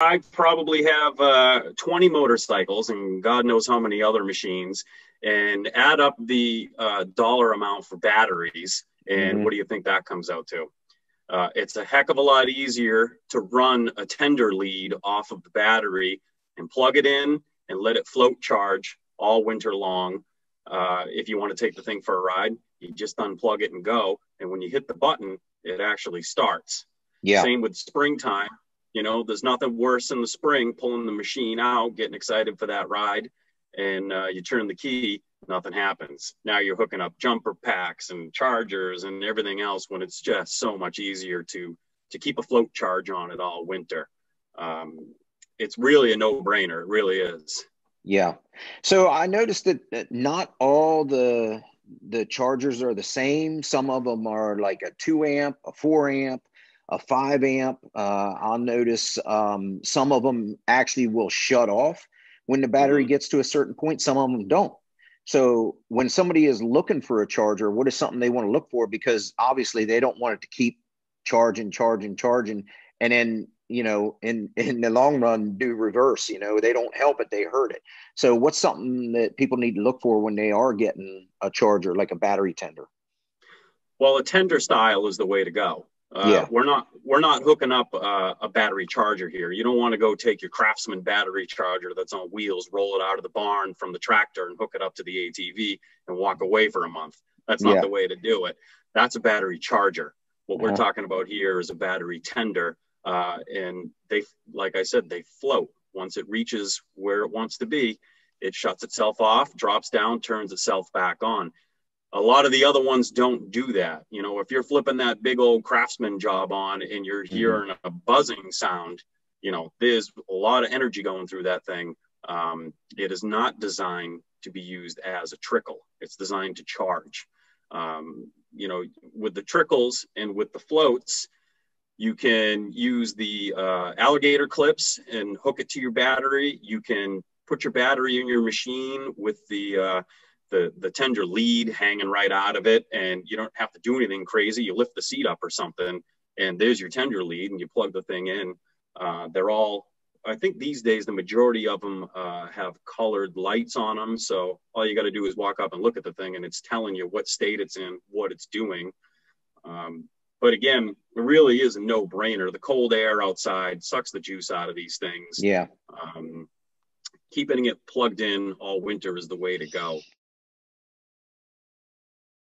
I probably have uh, 20 motorcycles and God knows how many other machines, and add up the uh, dollar amount for batteries. And mm-hmm. what do you think that comes out to? Uh, it's a heck of a lot easier to run a tender lead off of the battery and plug it in and let it float charge all winter long. Uh, if you want to take the thing for a ride, you just unplug it and go. And when you hit the button, it actually starts. Yeah. Same with springtime. You know, there's nothing worse in the spring pulling the machine out, getting excited for that ride, and uh, you turn the key, nothing happens. Now you're hooking up jumper packs and chargers and everything else when it's just so much easier to to keep a float charge on it all winter. Um, it's really a no-brainer. It really is. Yeah. So I noticed that not all the the chargers are the same. Some of them are like a two amp, a four amp, a five amp. Uh, I'll notice um, some of them actually will shut off when the battery mm-hmm. gets to a certain point. Some of them don't. So when somebody is looking for a charger, what is something they want to look for? Because obviously they don't want it to keep charging, charging, charging, and then you know in in the long run do reverse you know they don't help it they hurt it so what's something that people need to look for when they are getting a charger like a battery tender well a tender style is the way to go uh, yeah. we're not we're not hooking up uh, a battery charger here you don't want to go take your craftsman battery charger that's on wheels roll it out of the barn from the tractor and hook it up to the atv and walk away for a month that's not yeah. the way to do it that's a battery charger what uh-huh. we're talking about here is a battery tender uh, and they, like I said, they float. Once it reaches where it wants to be, it shuts itself off, drops down, turns itself back on. A lot of the other ones don't do that. You know, if you're flipping that big old craftsman job on and you're mm-hmm. hearing a buzzing sound, you know, there's a lot of energy going through that thing. Um, it is not designed to be used as a trickle. It's designed to charge. Um, you know, with the trickles and with the floats, you can use the uh, alligator clips and hook it to your battery. You can put your battery in your machine with the uh, the the tender lead hanging right out of it, and you don't have to do anything crazy. You lift the seat up or something, and there's your tender lead, and you plug the thing in. Uh, they're all. I think these days the majority of them uh, have colored lights on them, so all you got to do is walk up and look at the thing, and it's telling you what state it's in, what it's doing. Um, but again, it really is a no brainer. The cold air outside sucks the juice out of these things. Yeah. Um, keeping it plugged in all winter is the way to go.